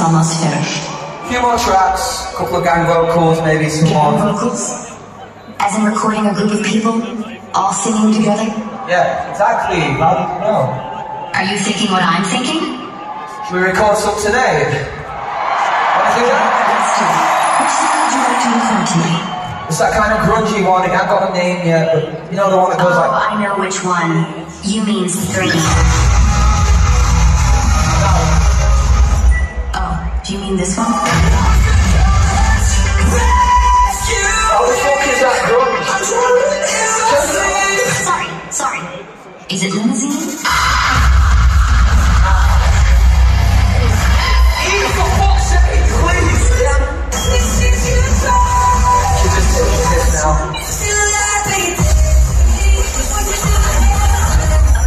almost finished. A few more tracks, a couple of gang vocals, maybe some Gang more. vocals? As in recording a group of people, all singing together? Yeah, exactly. How do you know? Are you thinking what I'm thinking? Should we record some today? Wanna do that? Let's do it. Which song would you like to record tonight? It's that kind of grungy one. It hasn't got a name yet, but you know the one that goes Oh, like. I know which one. You mean three. Do you mean this one? Sorry, sorry. Is it limousine?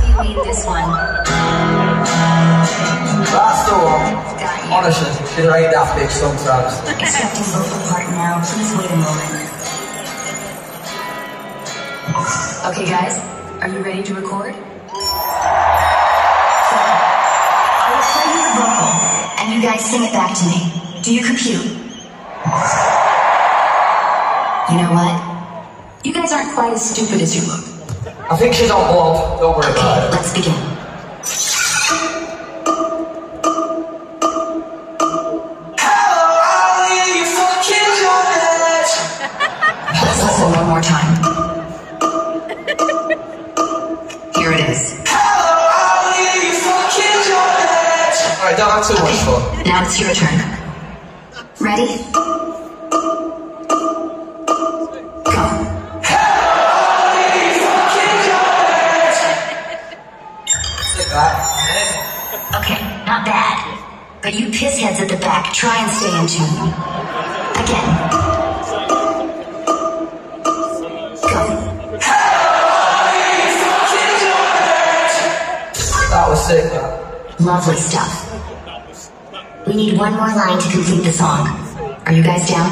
You mean this one? Got you. Honestly, she's right that big sometimes. Accepting vocal part now. Please wait a moment. Okay, guys, are you ready to record? So, I will play you the vocal, and you guys sing it back to me. Do you compute? You know what? You guys aren't quite as stupid as you look. I think she's on blob. Don't worry about Okay, it. let's begin. It's your turn. Ready? Go. Okay, not bad. But you pissheads at the back, try and stay in tune. Again. Go. That was sick, that. Lovely stuff. Need one more line to complete the song. Are you guys down?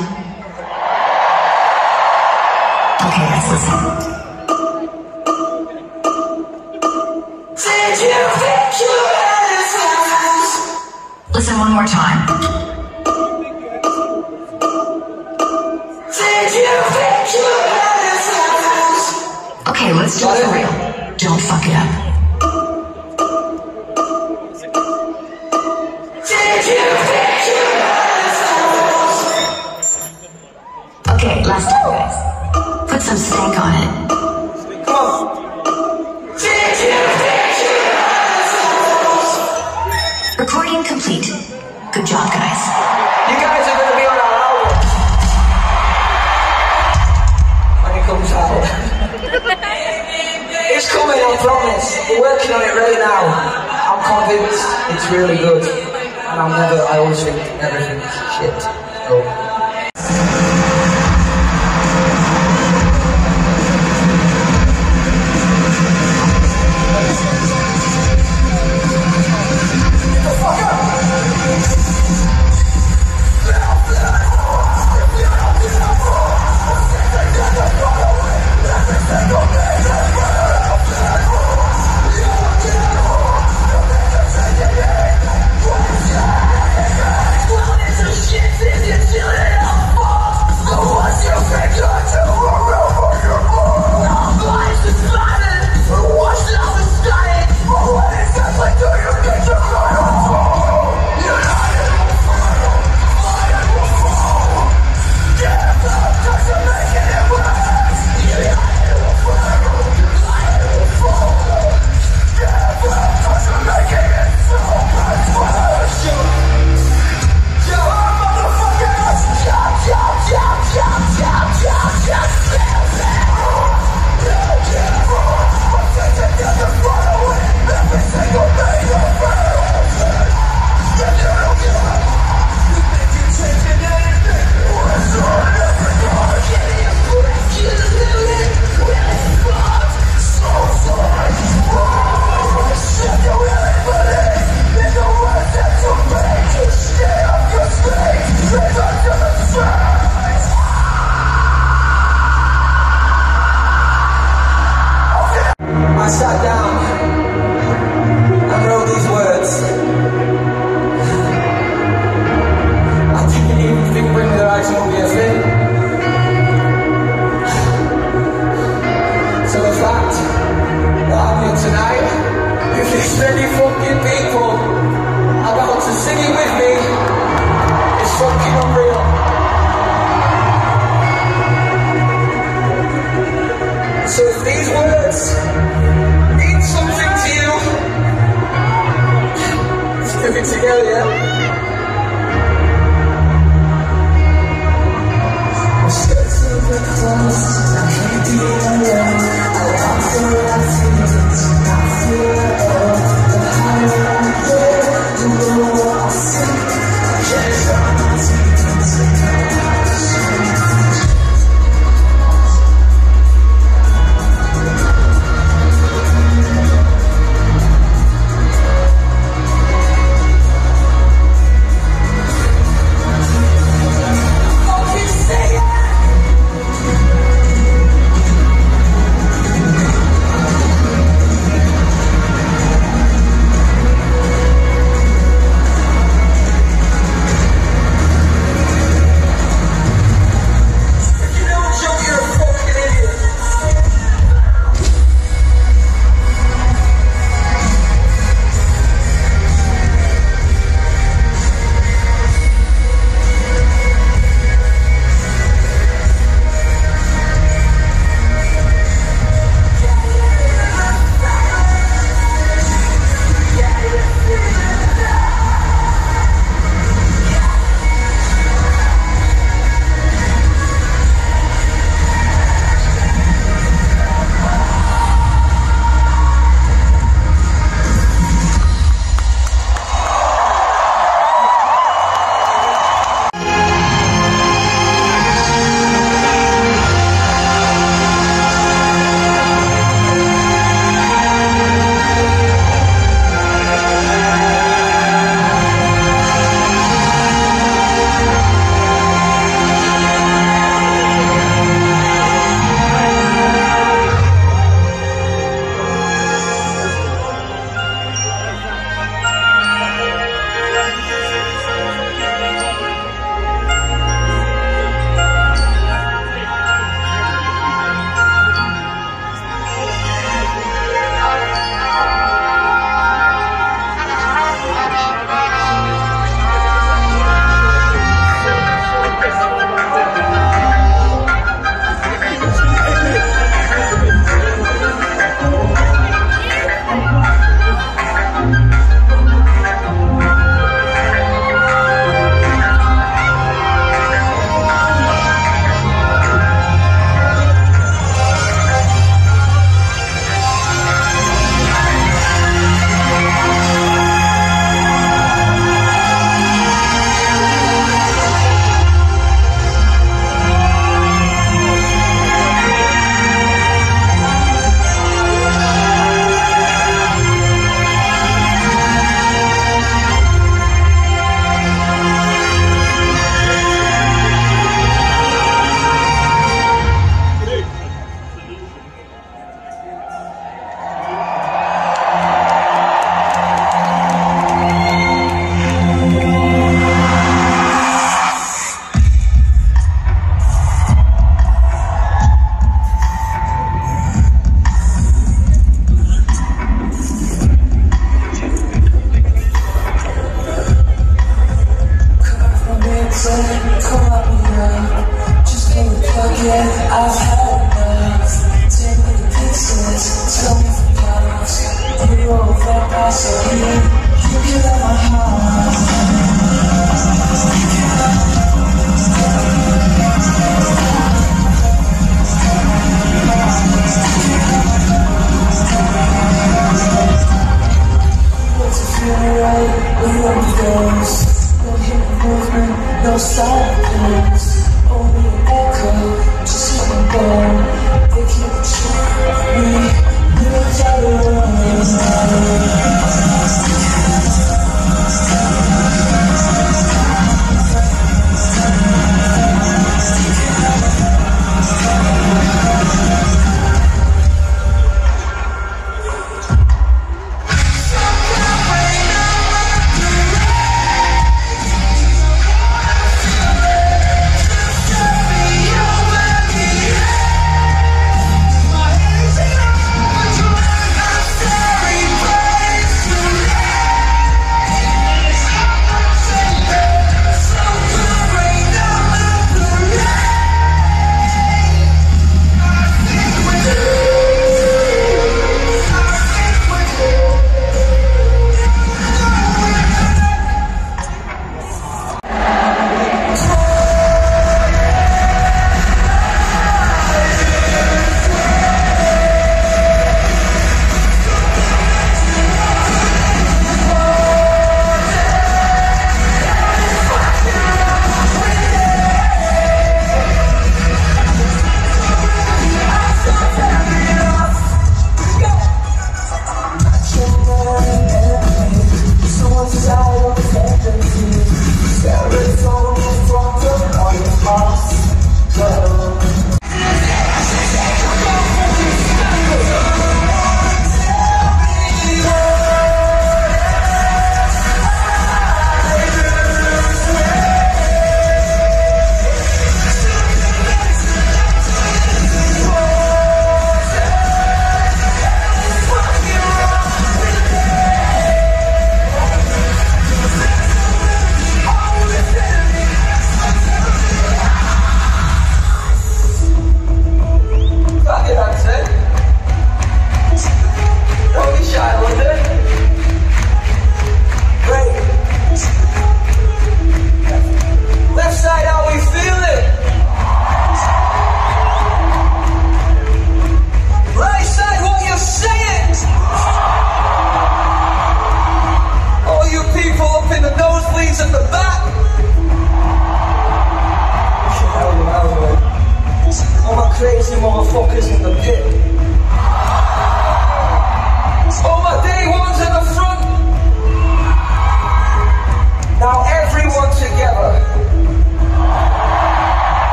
Okay, let's listen. Listen one more time. Okay, let's do it for real. Don't fuck it up. Really good. And I'm never, I always think everything's shit. So.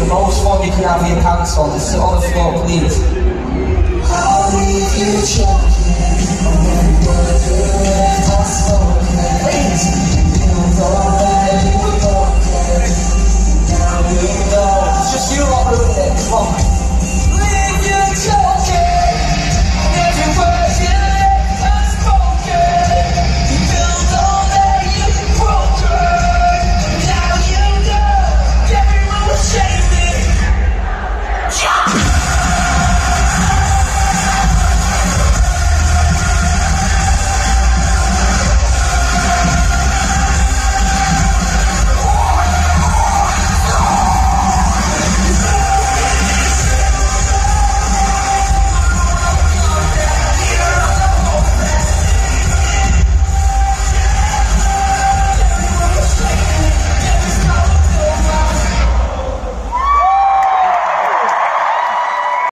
the most fun you can have your pants on. Just sit on the floor, please. I'll.